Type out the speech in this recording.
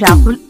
example